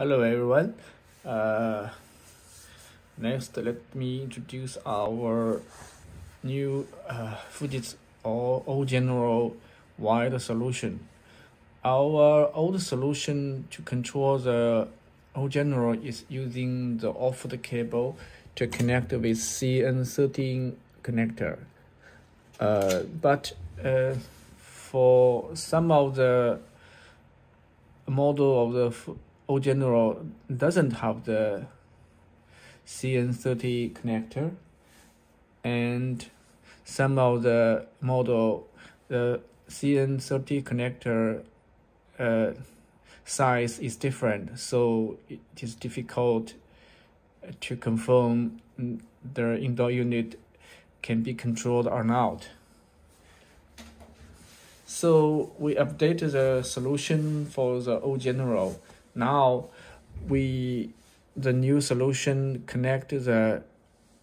Hello everyone. Uh, next, let me introduce our new uh, Fujitsu O General wide solution. Our old solution to control the O General is using the offered cable to connect with CN13 connector. Uh, but uh, for some of the model of the O General doesn't have the CN30 connector and some of the model the CN30 connector uh, size is different so it is difficult to confirm the indoor unit can be controlled or not. So we updated the solution for the O General. Now we the new solution connect the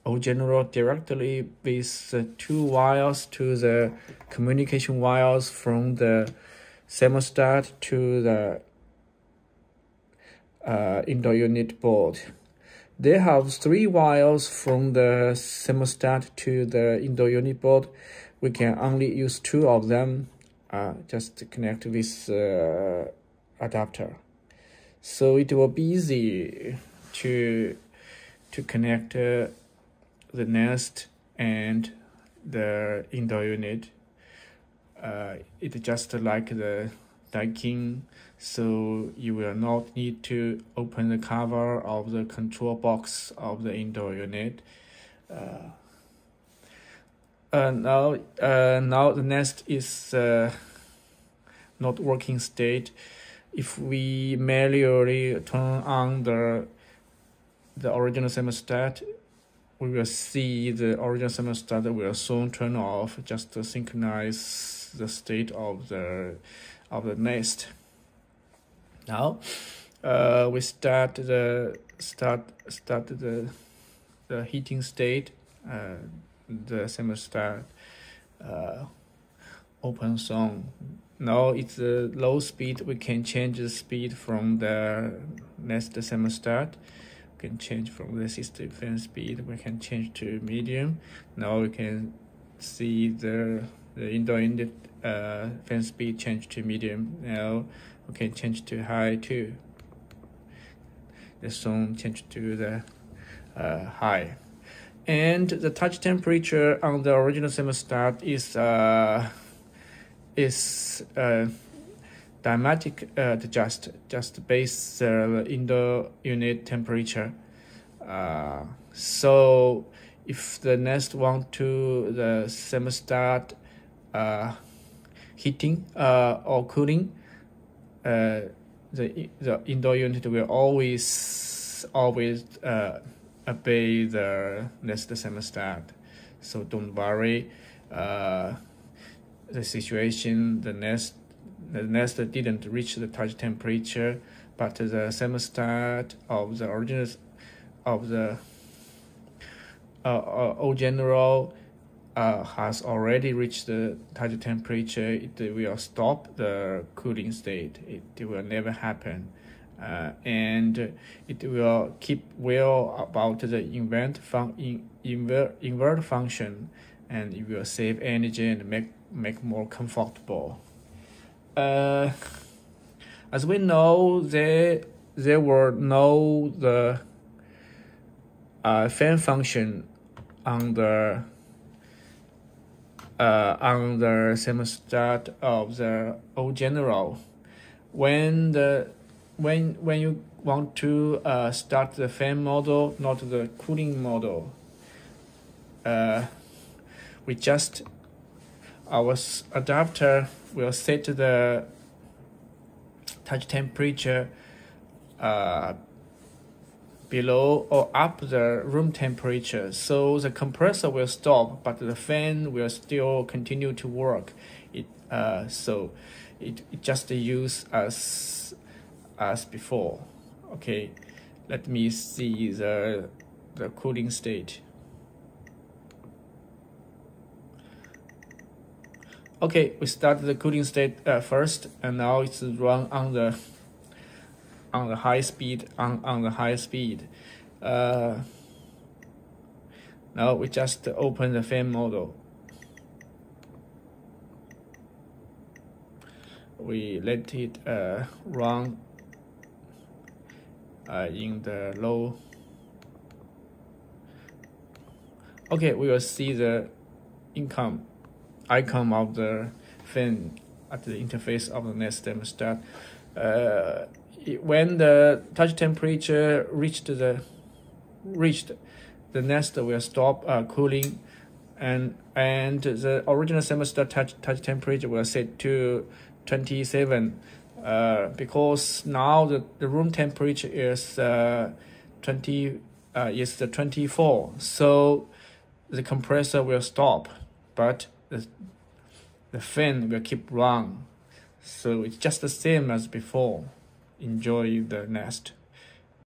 O General directly with the two wires to the communication wires from the thermostat to the uh, indoor unit board. They have three wires from the thermostat to the indoor unit board. We can only use two of them uh, just connect with uh, adapter. So it will be easy to to connect uh, the Nest and the indoor unit. Uh, it's just like the Daikin so you will not need to open the cover of the control box of the indoor unit. Uh, uh, now, uh, now the Nest is uh, not working state. If we manually turn on the the original thermostat, we will see the original thermostat will soon turn off just to synchronize the state of the of the Nest. Now, uh, we start the start start the the heating state. Uh, the thermostat uh, open zone. Now it's a low speed. We can change the speed from the Nest thermostat. We can change from the system fan speed. We can change to medium. Now we can see the the indoor unit uh, fan speed change to medium. Now we can change to high too. The zone change to the uh, high. And the touch temperature on the original thermostat is uh, is uh, dynamic uh, adjust just base the indoor unit temperature. Uh, so if the Nest want to the thermostat uh, heating uh, or cooling, uh, the the indoor unit will always always uh, obey the Nest thermostat. So don't worry. Uh, the situation the nest the nest didn't reach the touch temperature, but the thermostat of the original of the uh, uh, O General uh, has already reached the touch temperature, it will stop the cooling state. It will never happen. Uh, and it will keep well about the invert, fun in, invert, invert function and it will save energy and make, make more comfortable. Uh, as we know, there, there were no the uh, fan function on the uh, on the thermostat of the O General. When the when when you want to uh, start the fan model, not the cooling model, uh, we just our adapter will set the touch temperature uh, below or up the room temperature. So the compressor will stop, but the fan will still continue to work. It uh, so it, it just use as as before. Okay, let me see the the cooling state. Okay, we start the cooling state uh, first, and now it's run on the on the high speed on, on the high speed. Uh, now we just open the fan model. We let it uh, run uh, in the low. Okay, we will see the income icon of the fan at the interface of the Nest thermostat. Uh, when the touch temperature reached the reached the nest will stop uh, cooling and and the original thermostat touch, touch temperature will set to 27 uh, because now the, the room temperature is uh, 20 uh, is the 24 so the compressor will stop but the, the fan will keep run so it's just the same as before. Enjoy the nest